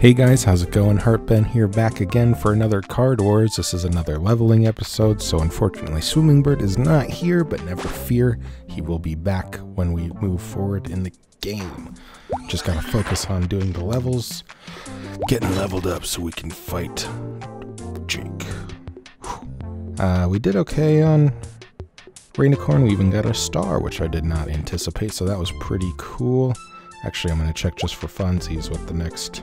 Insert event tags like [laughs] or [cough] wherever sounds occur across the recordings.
Hey guys, how's it going? Heartben here back again for another Card Wars. This is another leveling episode, so unfortunately Swimming Bird is not here, but never fear, he will be back when we move forward in the game. Just gotta focus on doing the levels, getting leveled up so we can fight Jake. Uh, we did okay on Rainicorn. We even got a star, which I did not anticipate, so that was pretty cool. Actually, I'm going to check just for funsies what the next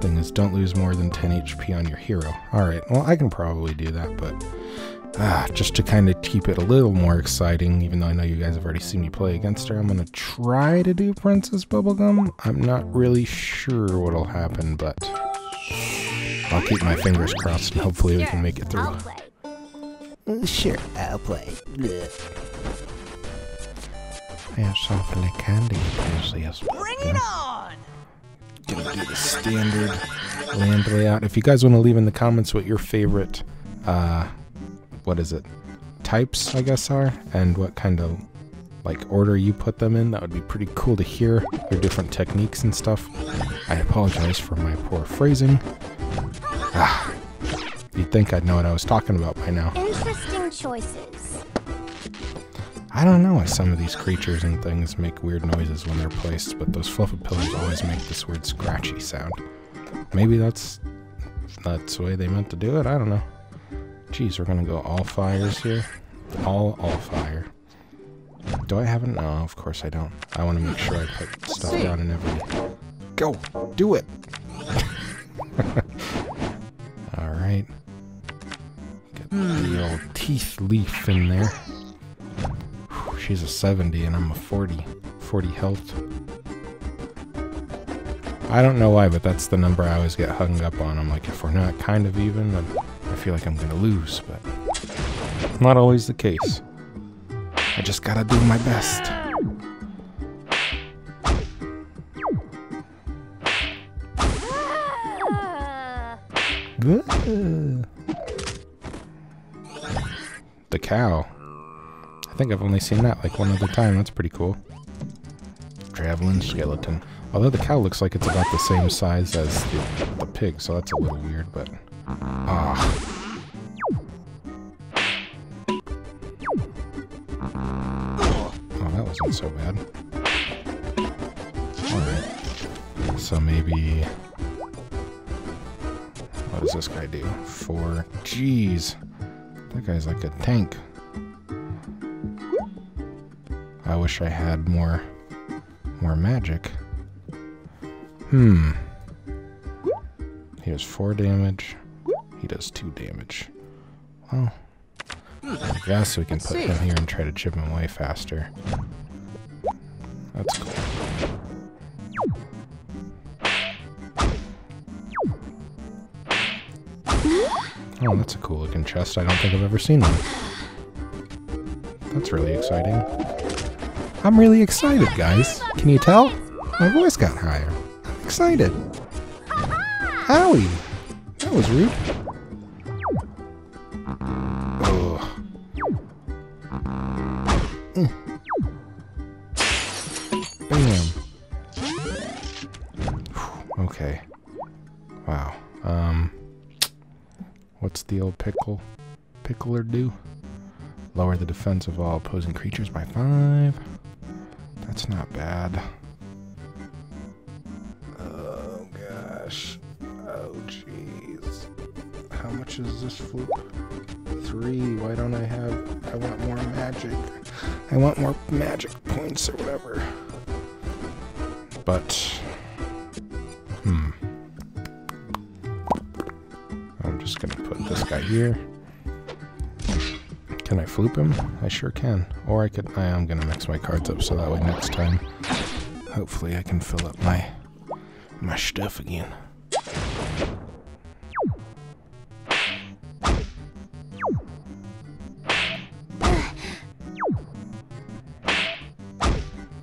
thing is. Don't lose more than 10 HP on your hero. Alright, well, I can probably do that, but ah, just to kind of keep it a little more exciting, even though I know you guys have already seen me play against her, I'm going to try to do Princess Bubblegum. I'm not really sure what'll happen, but I'll keep my fingers crossed and hopefully we can make it through. Sure, I'll play. Yes, awfully candy, please, yes. Bring it on! Gonna do the standard land layout. If you guys want to leave in the comments what your favorite, uh, what is it, types, I guess, are, and what kind of, like, order you put them in, that would be pretty cool to hear, your different techniques and stuff. I apologize for my poor phrasing. Ah, you'd think I'd know what I was talking about by now. Interesting choices. I don't know why some of these creatures and things make weird noises when they're placed, but those fluffy pillars always make this weird scratchy sound. Maybe that's that's the way they meant to do it. I don't know. Jeez, we're gonna go all fires here. All all fire. Do I have it? No, of course I don't. I want to make sure I put stuff down in every. Go, do it. [laughs] all right. Get the old teeth leaf in there. She's a 70 and I'm a 40. 40 health. I don't know why, but that's the number I always get hung up on. I'm like, if we're not kind of even, then I feel like I'm gonna lose, but not always the case. I just gotta do my best. Ah. The cow. I think I've only seen that like one other time. That's pretty cool. Traveling skeleton. Although the cow looks like it's about the same size as the, the pig, so that's a little weird, but... Ah. Oh, that wasn't so bad. Alright. So maybe... What does this guy do? Four. Jeez. That guy's like a tank. I wish I had more more magic. Hmm. He does four damage. He does two damage. Well, I guess we can put him here and try to chip him away faster. That's cool. Oh, that's a cool looking chest. I don't think I've ever seen one. That's really exciting. I'm really excited, guys. Can you tell? My voice got higher. I'm excited. Owie! That was rude. Bam. Okay. Wow. Um. What's the old pickle? Pickler do? Lower the defense of all opposing creatures by five. That's not bad. Oh gosh. Oh jeez. How much is this flute? Three. Why don't I have. I want more magic. I want more magic points or whatever. But. Hmm. I'm just gonna put this guy here. Can I floop him? I sure can. Or I could, I am gonna mix my cards up so that way next time, hopefully I can fill up my, my stuff again.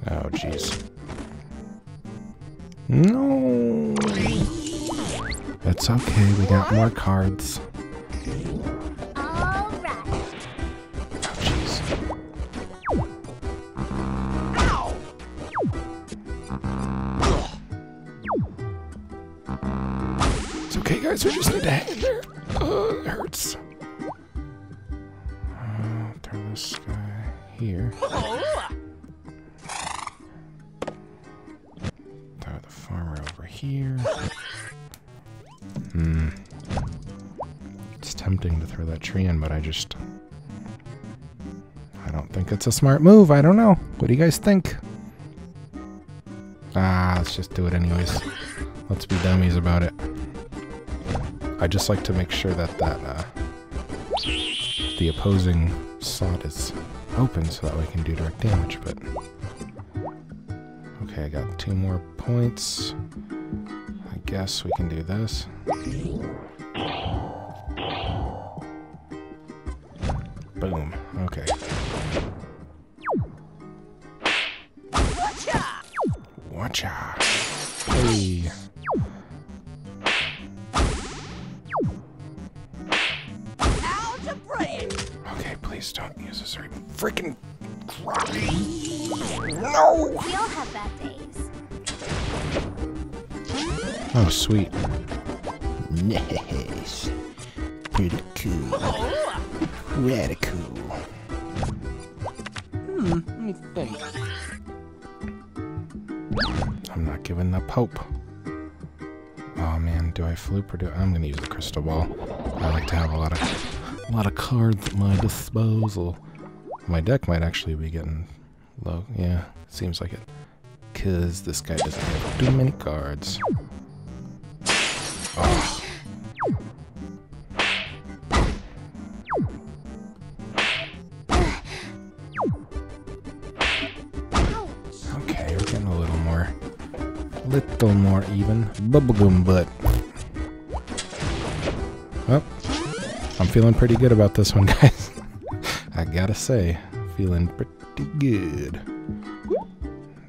Oh, jeez. No! It's okay, we got more cards. Okay, guys, we just need to hang in there. Oh, it hurts. Uh, throw this guy here. Throw the farmer over here. Hmm. It's tempting to throw that tree in, but I just. I don't think it's a smart move. I don't know. What do you guys think? Ah, let's just do it anyways. Let's be dummies about it. I just like to make sure that that uh, the opposing slot is open so that we can do direct damage. But okay, I got two more points. I guess we can do this. Boom. Okay. Please don't use this right freaking crap. No! We all have bad days. Oh, sweet. Nice. Pretty cool. Radical. Hmm, let me think. I'm not giving up hope. Oh man, do I floop or do I'm gonna use the crystal ball. I like to have a lot of a lot of cards at my disposal. My deck might actually be getting low. Yeah, seems like it. Cause this guy doesn't have too many cards. Oh, okay, we're getting a little more little more even. Bubblegum butt. Feeling pretty good about this one, [laughs] guys. I gotta say, feeling pretty good.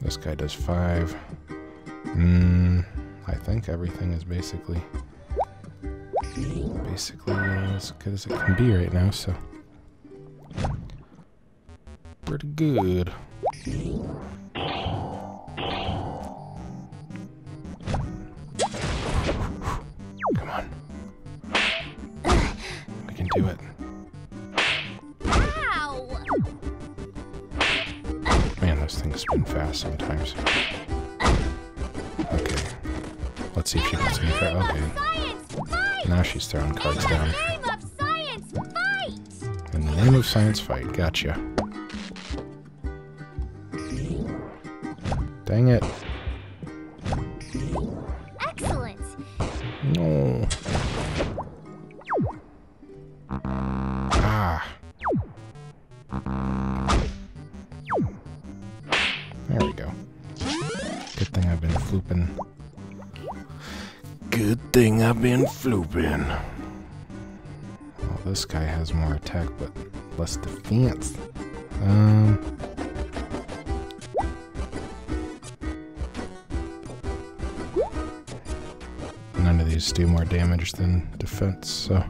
This guy does five. Mm, I think everything is basically basically as good as it can be right now, so pretty good. Do it. Ow! Man, those things spin fast sometimes. Okay. Let's see if she gets any card. Okay. Now she's throwing cards down. the name of science, fight! In the name of science, fight. Gotcha. Dang it. Good thing I've been flooping. Good thing I've been flooping. Well, this guy has more attack, but less defense. Um. None of these do more damage than defense, so.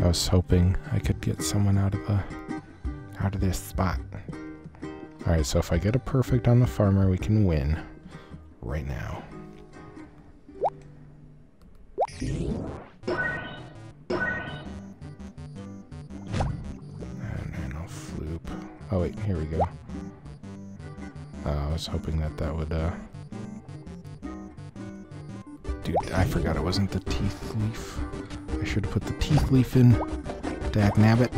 I was hoping I could get someone out of the out of this spot. Alright, so if I get a perfect on the farmer, we can win. Right now. And I'll floop. Oh wait, here we go. Uh, I was hoping that that would, uh... Dude, I forgot it wasn't the teeth leaf. I should have put the teeth leaf in. Dag nabbit.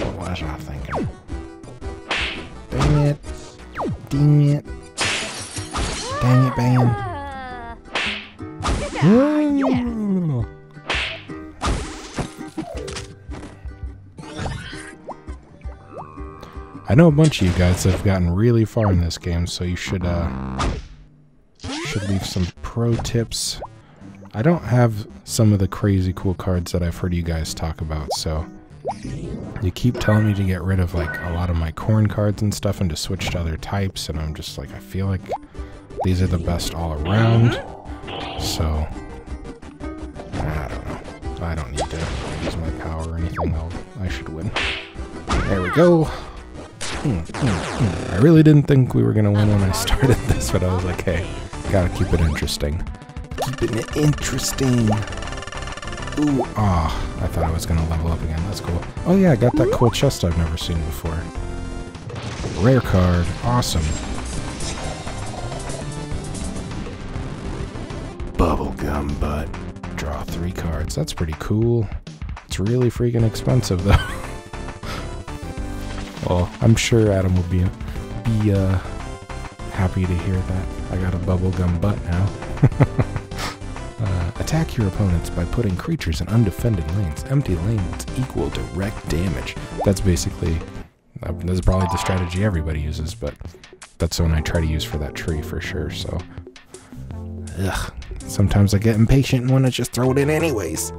What was I thinking? Dang it. Dang it. Ban. I know a bunch of you guys have gotten really far in this game, so you should uh should leave some pro tips. I don't have some of the crazy cool cards that I've heard you guys talk about, so you keep telling me to get rid of like a lot of my corn cards and stuff and to switch to other types, and I'm just like I feel like these are the best all around. So I don't know. I don't need to use my power or anything. I'll, I should win. There we go. Mm, mm, mm. I really didn't think we were gonna win when I [laughs] started this, but I was like, hey, Gotta keep it interesting. Keeping it interesting. Ooh, ah. I thought I was gonna level up again. That's cool. Oh yeah, I got that cool chest I've never seen before. Rare card. Awesome. Bubblegum butt. Draw three cards. That's pretty cool. It's really freaking expensive though. [laughs] well, I'm sure Adam will be be uh, happy to hear that. I got a bubblegum butt now. [laughs] attack your opponents by putting creatures in undefended lanes. Empty lanes equal direct damage. That's basically uh, probably the strategy everybody uses, but that's the one I try to use for that tree for sure. So, ugh. Sometimes I get impatient and want to just throw it in anyways.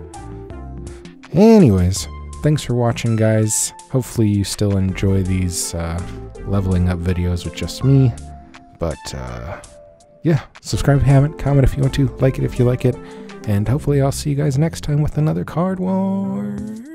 Anyways, thanks for watching, guys. Hopefully, you still enjoy these uh, leveling up videos with just me. But uh, yeah, subscribe if you haven't, comment if you want to, like it if you like it, and hopefully, I'll see you guys next time with another Card Wars.